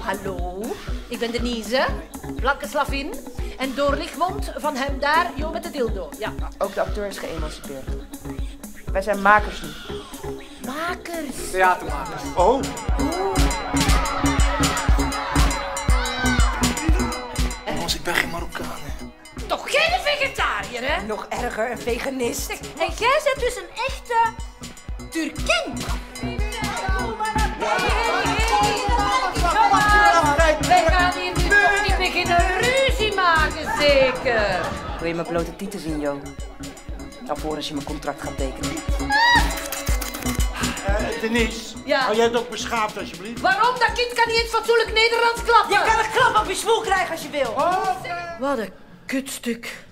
Hallo, ik ben Denise, blanke slavin. En door lichtwond van hem daar, joh met de dildo. Ja, Ook de acteur is geëmancipeerd. Wij zijn makers nu. makers. Theatermakers. Oh, Jongens, ik ben geen Marokkaan. hè. Toch geen vegetariër, hè? Nog erger, een veganist. En jij bent dus een echte Turkin. Wij gaan hier nu toch niet beginnen ruzie maken, zeker? Wil je mijn blote tieten zien, Jo? Alvorens je mijn contract gaat tekenen. eh, Denise. Ja. Hou jij het ook beschaafd, alsjeblieft? Waarom? Dat kind kan niet eens fatsoenlijk Nederlands klappen. Je kan een klap op je zwoel krijgen als je wil. Wat een kutstuk.